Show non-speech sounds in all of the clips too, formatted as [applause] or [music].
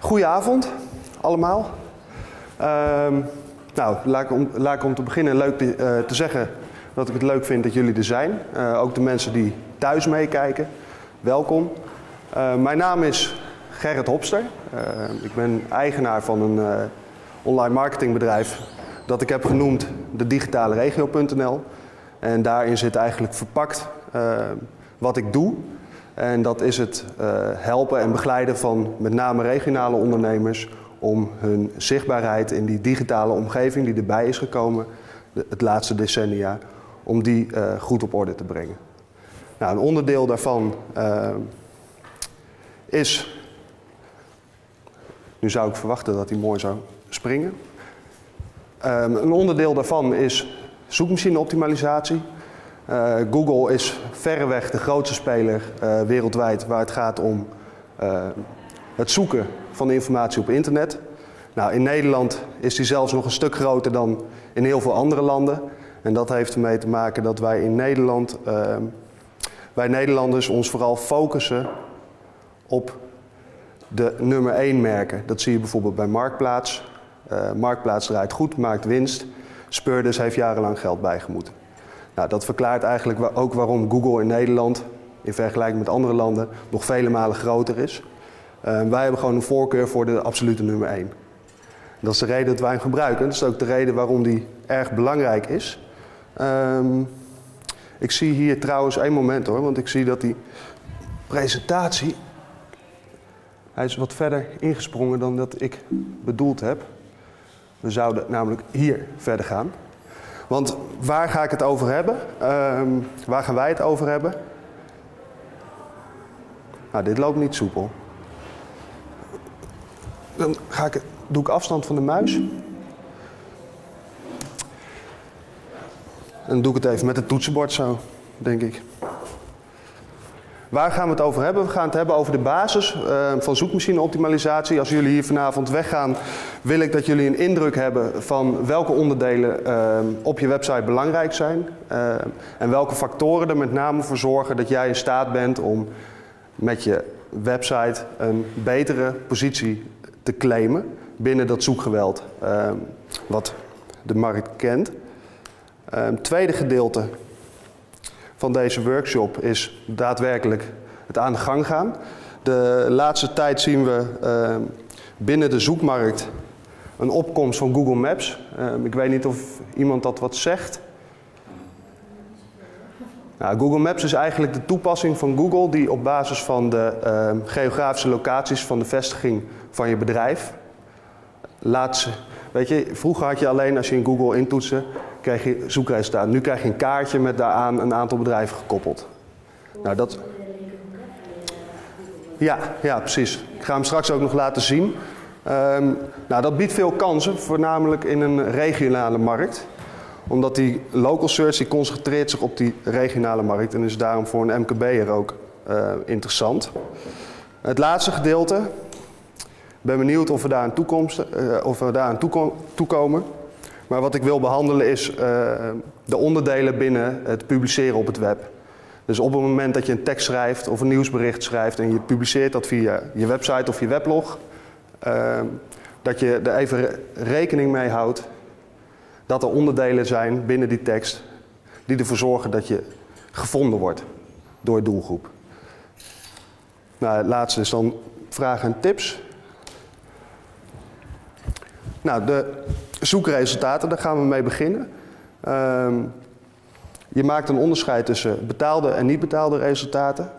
Goedenavond allemaal. Ehm, nou, laat ik, om, laat ik om te beginnen leuk te, eh, te zeggen dat ik het leuk vind dat jullie er zijn. Eh, ook de mensen die thuis meekijken, welkom. Eh, mijn naam is Gerrit Hopster. ik ben eigenaar van een online marketingbedrijf dat ik heb genoemd de digitale regio.nl. En daarin zit eigenlijk verpakt wat ik doe. En dat is het uh, helpen en begeleiden van met name regionale ondernemers om hun zichtbaarheid in die digitale omgeving die erbij is gekomen het laatste decennia, om die uh, goed op orde te brengen. Nou, een onderdeel daarvan uh, is, nu zou ik verwachten dat hij mooi zou springen. Um, een onderdeel daarvan is zoekmachine optimalisatie. Uh, Google is verreweg de grootste speler uh, wereldwijd waar het gaat om uh, het zoeken van informatie op internet. Nou, in Nederland is die zelfs nog een stuk groter dan in heel veel andere landen. En dat heeft ermee te maken dat wij in Nederland, wij Nederlanders ons vooral focussen op de nummer 1 merken. Dat zie je bijvoorbeeld bij Marktplaats. Marktplaats draait goed, maakt winst. Speurders heeft jarenlang geld bijgemoeten. Nou, dat verklaart eigenlijk ook waarom Google in Nederland, in vergelijking met andere landen, nog vele malen groter is. Uh, wij hebben gewoon een voorkeur voor de absolute nummer 1. Dat is de reden dat wij hem gebruiken. Dat is ook de reden waarom die erg belangrijk is. Um, ik zie hier trouwens één moment hoor, want ik zie dat die presentatie. Hij is wat verder ingesprongen dan dat ik bedoeld heb. We zouden namelijk hier verder gaan. Want waar ga ik het over hebben? Um, waar gaan wij het over hebben? Nou, dit loopt niet soepel. Dan ga ik, doe ik afstand van de muis. En doe ik het even met het toetsenbord zo, denk ik. Waar gaan we het over hebben? We gaan het hebben over de basis uh, van zoekmachine-optimalisatie. Als jullie hier vanavond weggaan, wil ik dat jullie een indruk hebben van welke onderdelen uh, op je website belangrijk zijn. Uh, en welke factoren er met name voor zorgen dat jij in staat bent om met je website een betere positie te claimen binnen dat zoekgeweld wat de markt kent. Tweede gedeelte van deze workshop is daadwerkelijk het aan de gang gaan. De laatste tijd zien we uh, binnen de zoekmarkt een opkomst van Google Maps. Uh, ik weet niet of iemand dat wat zegt. Nou, Google Maps is eigenlijk de toepassing van Google die op basis van de uh, geografische locaties van de vestiging van je bedrijf laat. Je, vroeger had je alleen als je in Google intoetsen, krijg je zoekresultaten. Nu krijg je een kaartje met daaraan een aantal bedrijven gekoppeld. Nou, dat... Ja, ja, precies. Ik ga hem straks ook nog laten zien. Um, nou, dat biedt veel kansen, voornamelijk in een regionale markt. Omdat die local search die concentreert zich op die regionale markt en is daarom voor een MKB'er ook uh, interessant. Het laatste gedeelte. Ben benieuwd of we daar aan, toekomst, uh, of we daar aan toekom toekomen. Maar wat ik wil behandelen is uh, de onderdelen binnen het publiceren op het web. Dus op het moment dat je een tekst schrijft of een nieuwsbericht schrijft en je publiceert dat via je website of je weblog, uh, dat je er even rekening mee houdt dat er onderdelen zijn binnen die tekst die ervoor zorgen dat je gevonden wordt door doelgroep. Nou, het laatste is dan vragen en tips. Nou, de zoekresultaten, daar gaan we mee beginnen. Um, je maakt een onderscheid tussen betaalde en niet betaalde resultaten.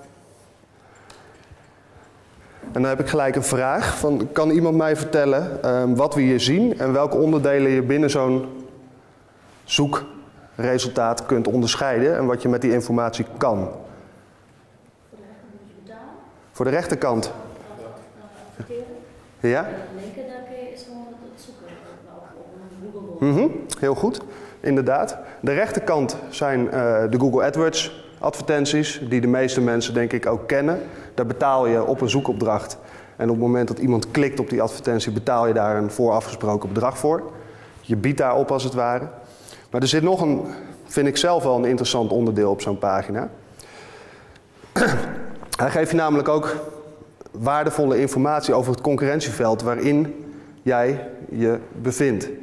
En dan heb ik gelijk een vraag. Van, kan iemand mij vertellen um, wat we hier zien en welke onderdelen je binnen zo'n zoekresultaat kunt onderscheiden en wat je met die informatie kan? Voor de rechterkant. Ja? Mm -hmm, heel goed, inderdaad. De rechterkant zijn uh, de Google AdWords advertenties, die de meeste mensen denk ik ook kennen. Daar betaal je op een zoekopdracht. En op het moment dat iemand klikt op die advertentie, betaal je daar een voorafgesproken bedrag voor. Je biedt daarop als het ware. Maar er zit nog een, vind ik zelf wel een interessant onderdeel op zo'n pagina. [clears throat] Hij geeft je namelijk ook waardevolle informatie over het concurrentieveld waarin jij je bevindt.